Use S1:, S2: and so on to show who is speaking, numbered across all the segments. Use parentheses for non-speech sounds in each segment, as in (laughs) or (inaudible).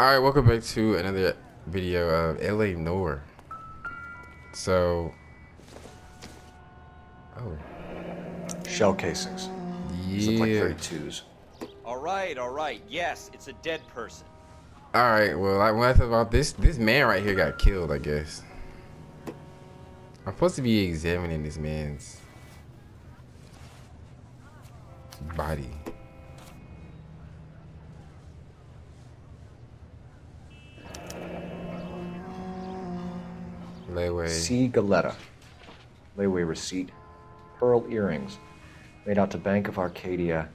S1: Alright, welcome back to another video of LA Noire. So, oh,
S2: Shell casings. These look like
S1: yeah.
S2: 32s.
S3: All right, all right. Yes, it's a dead person.
S1: Alright, well, I, when I thought about this, this man right here got killed, I guess. I'm supposed to be examining this man's body. Layway.
S2: C. Galletta. Layaway receipt. Pearl earrings. Made out to Bank of Arcadia.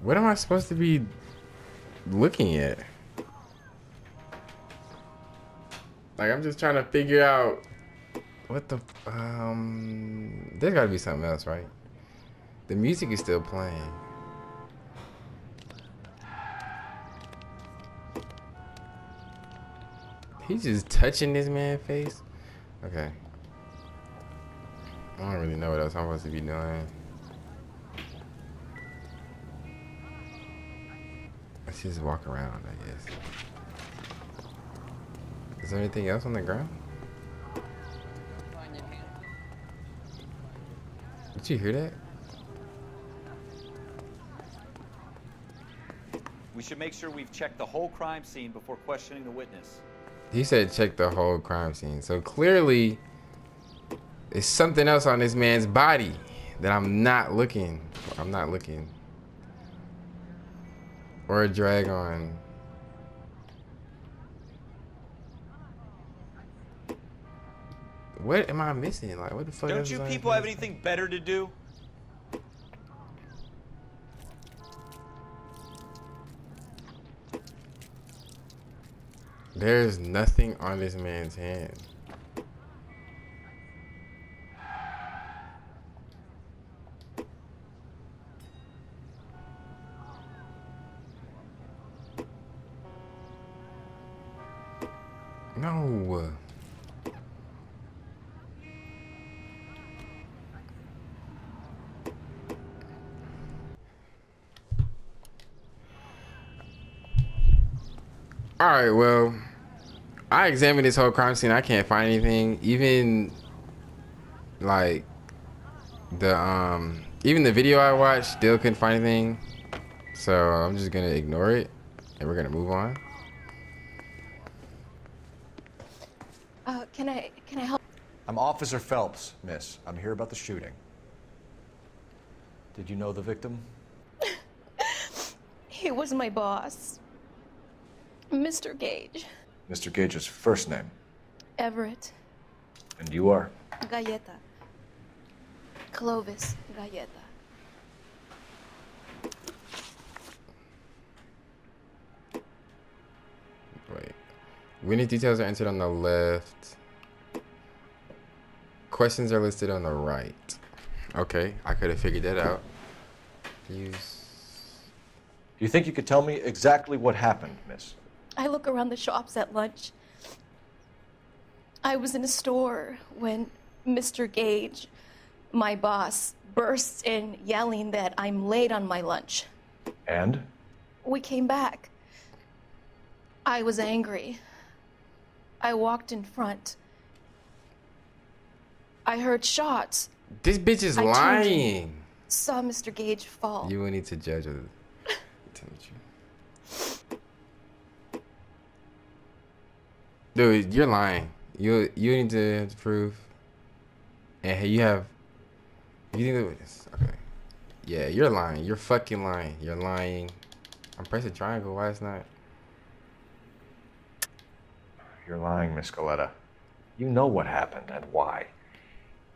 S1: What am I supposed to be looking at? Like I'm just trying to figure out what the um. There's got to be something else, right? The music is still playing. He's just touching this man's face. Okay. I don't really know what else I'm supposed to be doing. Let's just walk around, I guess. Is there anything else on the ground? Did you hear that?
S3: We should make sure we've checked the whole crime scene before questioning the witness.
S1: He said check the whole crime scene. So clearly, there's something else on this man's body that I'm not looking. I'm not looking. Or a drag on. What am I missing? Like, what the fuck?
S3: Is
S1: that?
S3: Don't you
S1: is on his
S3: people have anything better to do?
S1: There's nothing on this man's hand. No. All right, well, I examined this whole crime scene. I can't find anything. Even like the um even the video I watched still couldn't find anything. So I'm just gonna ignore it and we're gonna move on.
S4: Uh, can I can I help?
S2: I'm Officer Phelps, miss. I'm here about the shooting. Did you know the victim? (laughs)
S4: He was my boss, Mr. Gage,
S2: Mr. Gage's first name.
S4: Everett
S2: And you are?
S4: Galletta, Clovis Galletta.
S1: Wait. Winning details are entered on the left. Questions are listed on the right. Okay, I could have figured that out. Use
S2: Do you think you could tell me exactly what happened, miss?
S4: I look around the shops at lunch. I was in a store when Mr. Gage, my boss, bursts in yelling that I'm late on my lunch.
S2: And?
S4: We came back. I was angry. I walked in front. I heard shots,
S1: This bitch is
S4: I turned-
S1: lying.
S4: saw Mr. Gage fall.
S1: You will need to judge her. Tell the truth. Dude, you're lying. You you need to have to prove. And hey, you have. You think the witness? Okay. Yeah, you're lying. You're fucking lying. You're lying. I'm pressing triangle. Why it's not?
S2: You're lying, Miss Galletta. You know what happened and why.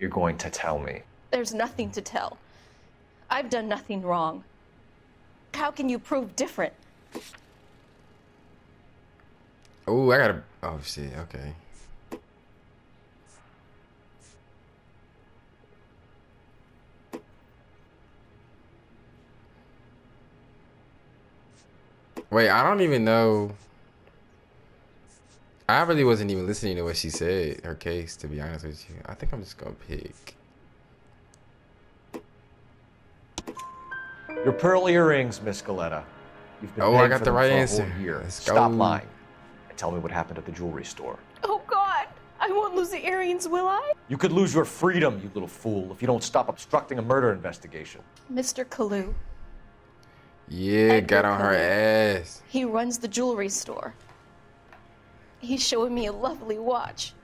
S2: You're going to tell me.
S4: There's nothing to tell. I've done nothing wrong. How can you prove different?
S1: Oh, I gotta. Oh shit. Okay. Wait, I don't even know. I really wasn't even listening to what she said, her case, to be honest with you. I think I'm just gonna pick.
S2: Your pearl earrings, Miss Galletta. You've been
S1: Oh, I got the right answer. Let's
S2: Stop
S1: go.
S2: lying tell me what happened at the jewelry store.
S4: Oh God, I won't lose the earrings, will I?
S2: You could lose your freedom, you little fool, if you don't stop obstructing a murder investigation.
S4: Mr. Kalou,
S1: Yeah,
S4: Edgar
S1: got on her
S4: Cullen.
S1: ass.
S4: he runs the jewelry store. He's showing me a lovely watch.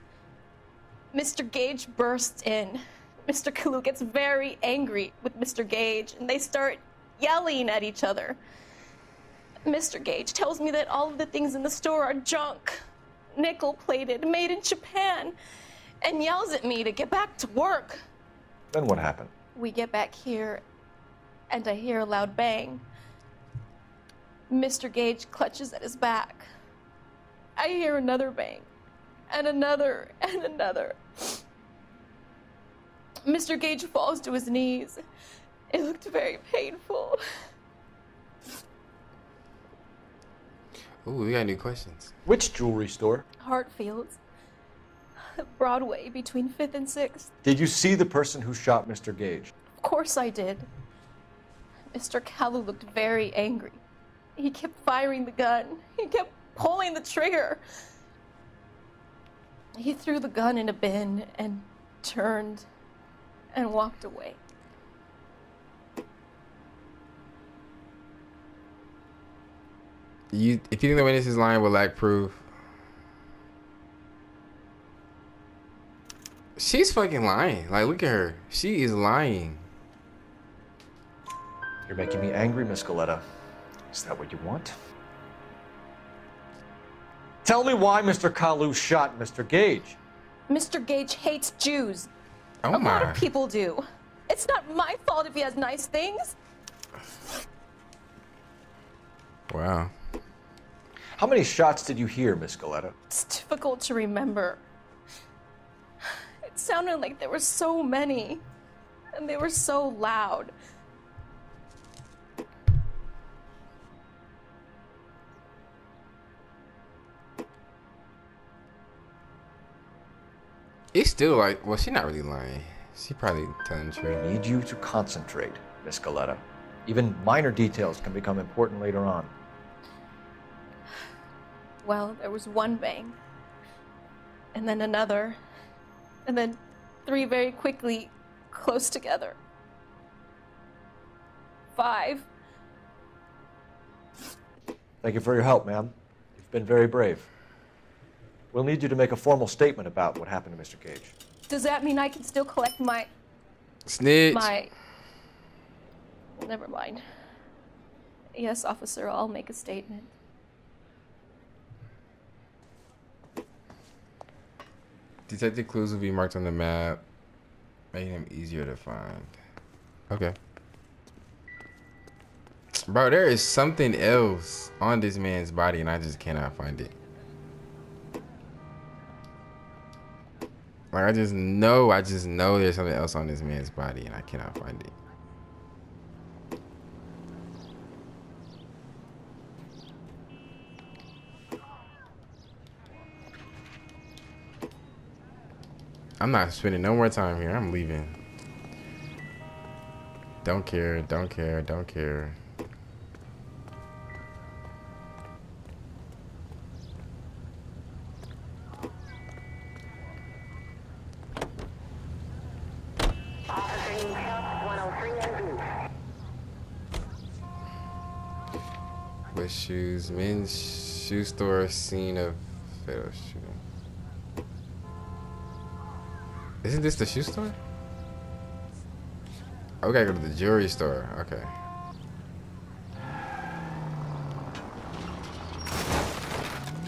S4: Mr. Gage bursts in. Mr. Kalou gets very angry with Mr. Gage, and they start yelling at each other. Mr. Gage tells me that all of the things in the store are junk, nickel plated, made in Japan, and yells at me to get back to work.
S2: Then what happened?
S4: We get back here, and I hear a loud bang. Mr. Gage clutches at his back. I hear another bang, and another, and another. Mr. Gage falls to his knees. It looked very painful.
S1: Ooh, we got new questions.
S2: Which jewelry store?
S4: Hartfield's. (laughs) Broadway between 5th and 6th.
S2: Did you see the person who shot Mr. Gage?
S4: Of course I did. Mr. Kalou looked very angry. He kept firing the gun. He kept pulling the trigger. He threw the gun in a bin and turned and walked away.
S1: You, if you think the witness is lying, will lack proof. She's fucking lying. Like, look at her. She is lying.
S2: You're making me angry, Miss Galletta. Is that what you want? Tell me why Mr. Kalou shot Mr. Gage.
S4: Mr. Gage hates Jews.
S1: Oh
S4: a lot
S1: my.
S4: of people do. It's not my fault if he has nice things.
S1: Wow.
S2: How many shots did you hear, Miss Galletta?
S4: It's difficult to remember. It sounded like there were so many, and they were so loud.
S1: It's still like, well, she's not really lying. She probably telling the truth.
S2: I need you to concentrate, Miss Galletta. Even minor details can become important later on.
S4: Well, there was one bang, and then another, and then three very quickly close together. Five.
S2: Thank you for your help, ma'am. You've been very brave. We'll need you to make a formal statement about what happened to Mr. Gage.
S4: Does that mean I can still collect my
S1: Snitch.
S4: my? Never mind. Yes, officer, I'll make a statement.
S1: Detected clues will be marked on the map, making them easier to find. Okay. Bro, there is something else on this man's body, and I just cannot find it. Like, I just know, I just know there's something else on this man's body, and I cannot find it. I'm not spending no more time here. I'm leaving. Don't care, don't care, don't care.
S5: Officer Newhouse, 103 and B.
S1: With shoes, men's shoe store scene of fatal shooting. Isn't this the shoe store? Oh, we gotta go to the jewelry store. Okay.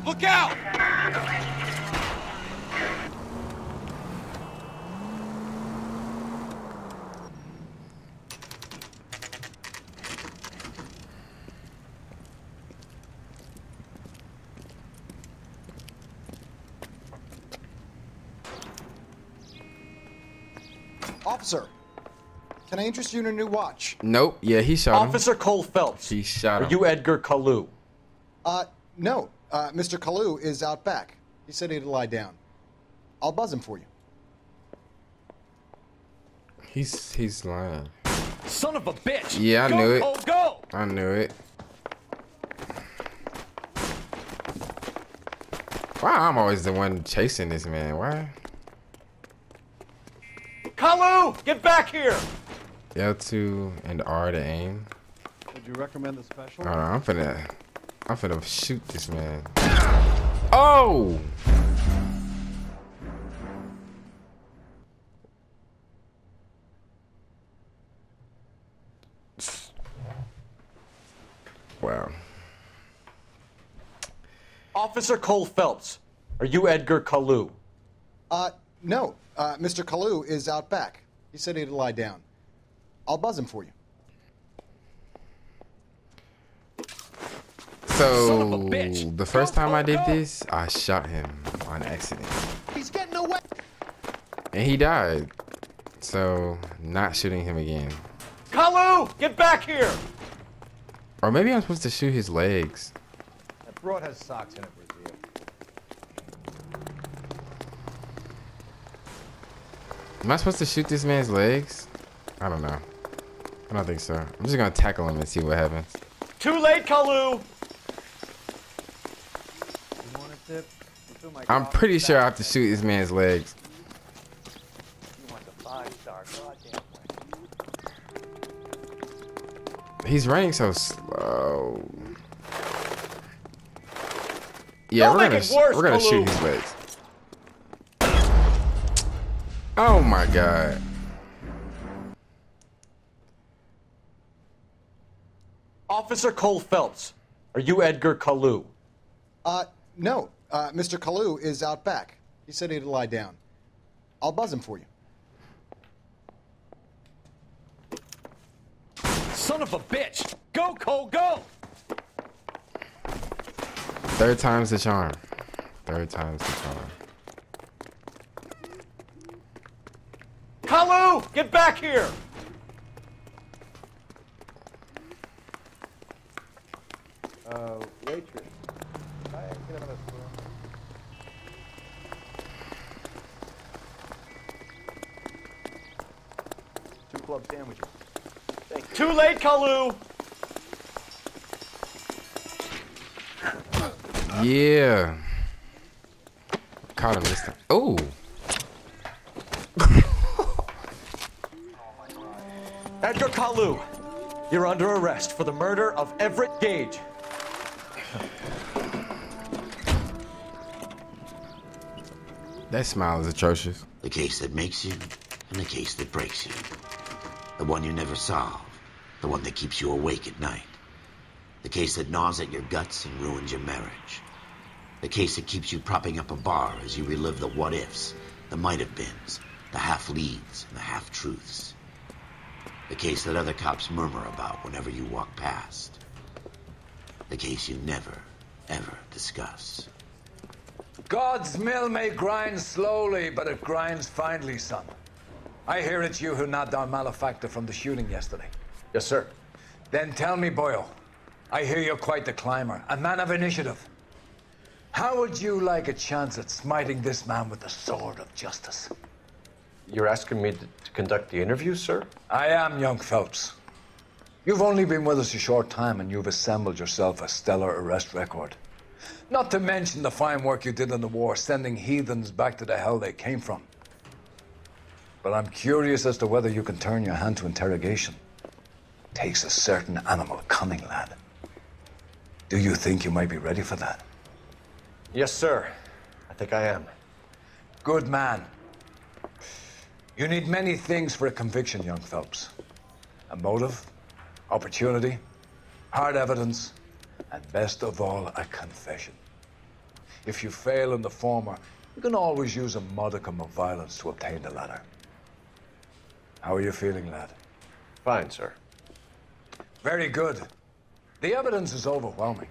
S3: Look out!
S6: Can I interest you in a new watch?
S1: Nope. Yeah, he shot him.
S2: Officer Cole Phelps.
S1: He shot
S2: Are
S1: him.
S2: you Edgar Kalou?
S6: Uh, no. Uh, Mr. Kalou is out back. He said he'd lie down. I'll buzz him for you.
S1: He's he's lying.
S7: Son of a bitch!
S1: Yeah, I
S7: go,
S1: knew it.
S7: Go, go!
S1: I knew it. Why I'm always the one chasing this man? Why?
S7: Kalou, get back here!
S1: L2 and R to aim.
S6: Would you recommend the special?
S1: Hold on, I'm finna, I'm finna shoot this man. Oh! Wow.
S2: Officer Cole Phelps, are you Edgar Kalou?
S6: Uh, no. Uh, Mr. Kalou is out back. He said he'd lie down. I'll buzz him for you.
S1: So
S7: Son of a bitch.
S1: the first time I did this, I shot him on accident,
S6: He's getting away.
S1: and he died. So not shooting him again,
S7: Kalou, get back here!
S1: or maybe I'm supposed to shoot his legs.
S8: That broad has socks in it, Brazil.
S1: Am I supposed to shoot this man's legs? I don't know. I don't think so. I'm just gonna tackle him and see what happens.
S7: Too late, Kalou!
S8: You want a tip? You fill my
S1: I'm pretty sure I have to shoot this man's legs.
S8: You want the five-star goddamn way.
S1: He's running so slow. Yeah,
S7: Don't
S1: we're gonna
S7: worse,
S1: we're gonna shoot his legs. Oh my god.
S2: Officer Cole Phelps, are you Edgar Kalou?
S6: Uh, no. Uh, Mr. Kalou is out back. He said he'd lie down. I'll buzz him for you.
S7: Son of a bitch! Go, Cole, go!
S1: Third time's the charm. Third time's the charm.
S7: Kalou, get back here!
S8: Uh, waitress. Can I get another spoon? Two club sandwiches.
S7: Too late, Kalou!
S1: Yeah. Caught him this time. Oh.
S2: Edgar Kalou, you're under arrest for the murder of Everett Gage.
S1: That smile is atrocious.
S9: The case that makes you and the case that breaks you. The one you never solve. The one that keeps you awake at night. The case that gnaws at your guts and ruins your marriage. The case that keeps you propping up a bar as you relive the what ifs, the might have beens, the half leads, and the half truths. The case that other cops murmur about whenever you walk past. The case you never, ever discuss.
S10: God's mill may grind slowly, but it grinds finely, son. I hear it's you who nabbed our malefactor from the shooting yesterday.
S2: Yes, sir.
S10: Then tell me, Boyle. I hear you're quite the climber, a man of initiative. How would you like a chance at smiting this man with the sword of justice?
S2: You're asking me to, to conduct the interview, sir?
S10: I am young Phelps. You've only been with us a short time and you've assembled yourself a stellar arrest record. Not to mention the fine work you did in the war, sending heathens back to the hell they came from. But I'm curious as to whether you can turn your hand to interrogation. Takes a certain animal cunning, lad. Do you think you might be ready for that?
S2: Yes, sir. I think I am.
S10: Good man. You need many things for a conviction, young Phelps. A motive, opportunity, hard evidence, and best of all, a confession. If you fail in the former, you can always use a modicum of violence to obtain the latter. How are you feeling, lad?
S2: Fine, sir.
S10: Very good. The evidence is overwhelming.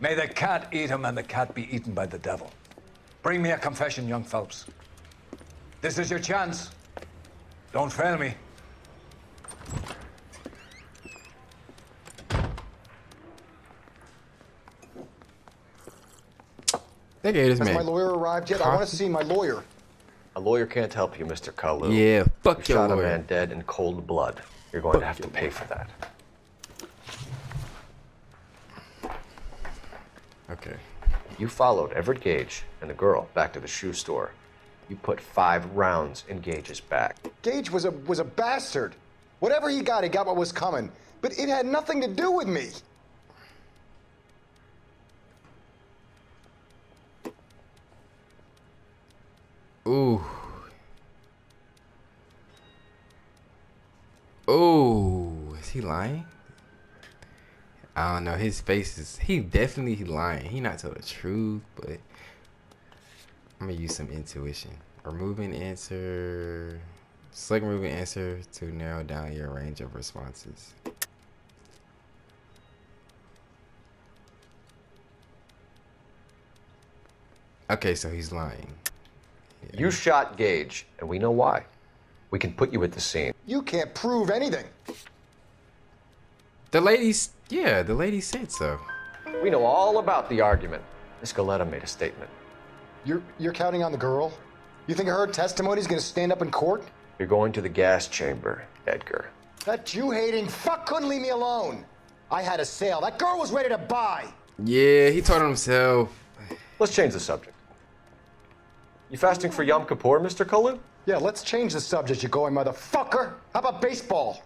S10: May the cat eat him and the cat be eaten by the devil. Bring me a confession, young Phelps. This is your chance. Don't fail me.
S1: They gave this
S6: Has
S1: man.
S6: my lawyer arrived yet? I want to see my lawyer.
S2: A lawyer can't help you, Mr. Kalou.
S1: Yeah, fuck
S2: you
S1: your
S2: shot
S1: lawyer.
S2: a man dead in cold blood. You're going to have to pay for that.
S1: Okay.
S2: You followed Everett Gage and the girl back to the shoe store. You put five rounds in Gage's back.
S6: Gage was a was a bastard. Whatever he got, he got what was coming. But it had nothing to do with me.
S1: Ooh. Ooh. Is he lying? I don't know. His face is. He definitely lying. He not tell the truth, but I'm gonna use some intuition. Removing answer. Select removing answer to narrow down your range of responses. Okay, so he's lying.
S2: You shot Gage, and we know why. We can put you at the scene.
S6: You can't prove anything.
S1: The ladies, yeah, the lady said so.
S2: We know all about the argument. Miss Galletta made a statement.
S6: You're you're counting on the girl? You think her testimony's gonna stand up in court?
S2: You're going to the gas chamber, Edgar.
S6: That Jew hating fuck couldn't leave me alone. I had a sale. That girl was ready to buy.
S1: Yeah, he told himself.
S2: Let's change the subject. You fasting for Yom Kippur, Mr. Kalou?
S6: Yeah, let's change the subject, you going motherfucker. How about baseball?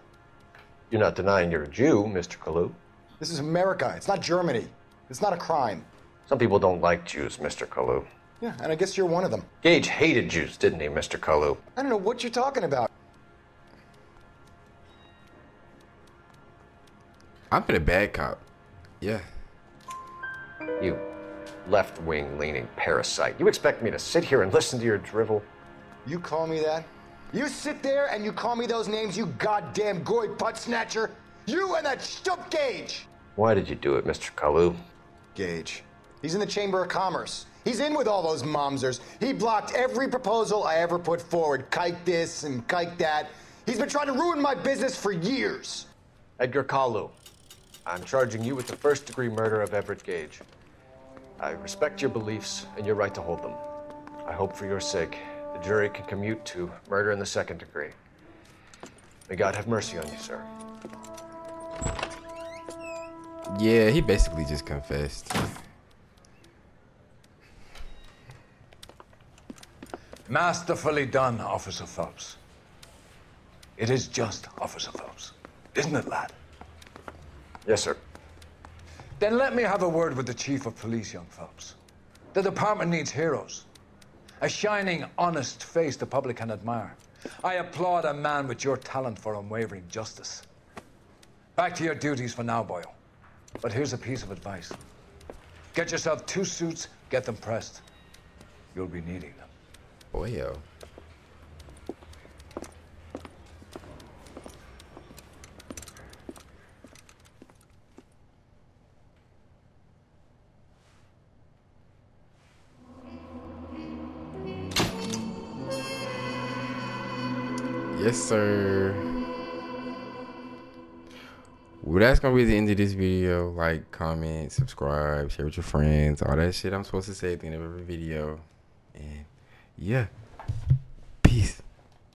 S2: You're not denying you're a Jew, Mr. Kalou.
S6: This is America. It's not Germany. It's not a crime.
S2: Some people don't like Jews, Mr. Kalou.
S6: Yeah, and I guess you're one of them.
S2: Gage hated Jews, didn't he, Mr. Kalou?
S6: I don't know what you're talking about.
S1: I'm been a bad cop. Yeah.
S2: You left wing leaning parasite. You expect me to sit here and listen to your drivel?
S6: You call me that? You sit there and you call me those names, you goddamn goy butt snatcher? You and that stump Gage!
S2: Why did you do it, Mr. Kalou?
S6: Gage. He's in the Chamber of Commerce. He's in with all those momsers. He blocked every proposal I ever put forward. Kike this and kike that. He's been trying to ruin my business for years.
S2: Edgar Kalou, I'm charging you with the first degree murder of Everett Gage. I respect your beliefs and your right to hold them. I hope for your sake the jury can commute to murder in the second degree. May God have mercy on you, sir.
S1: Yeah, he basically just confessed.
S10: Masterfully done, Officer Phelps. It is just Officer Phelps, isn't it, lad?
S2: Yes, sir.
S10: Then let me have a word with the Chief of Police, young Phelps. The department needs heroes. A shining, honest face the public can admire. I applaud a man with your talent for unwavering justice. Back to your duties for now, Boyle. But here's a piece of advice. Get yourself two suits, get them pressed. You'll be needing them.
S1: Boyo. Sir. Well, that's gonna be the end of this video. Like, comment, subscribe, share with your friends, all that shit I'm supposed to say at the end of every video. And yeah, peace.